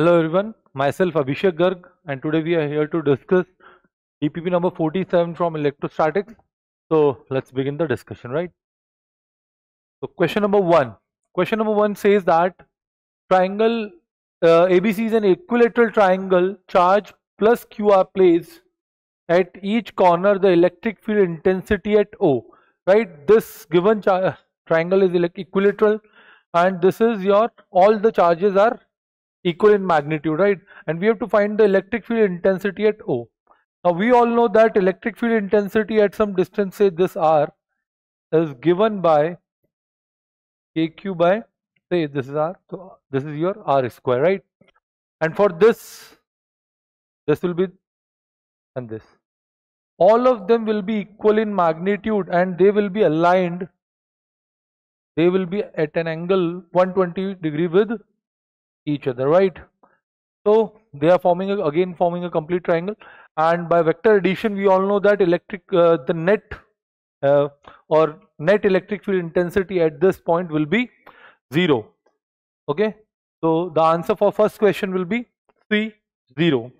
Hello everyone, myself Abhishek Garg and today we are here to discuss DPP number 47 from electrostatics. So let's begin the discussion, right? So question number one. Question number one says that triangle uh, ABC is an equilateral triangle charge plus QR plays at each corner the electric field intensity at O, right? This given triangle is equilateral and this is your all the charges are equal in magnitude, right? And we have to find the electric field intensity at O. Now we all know that electric field intensity at some distance, say this R, is given by KQ by, say this is R, so this is your R square, right? And for this, this will be, and this. All of them will be equal in magnitude and they will be aligned. They will be at an angle 120 degree with each other right? So they are forming a, again forming a complete triangle. And by vector addition we all know that electric uh, the net uh, or net electric field intensity at this point will be 0 okay? So the answer for first question will be 3 0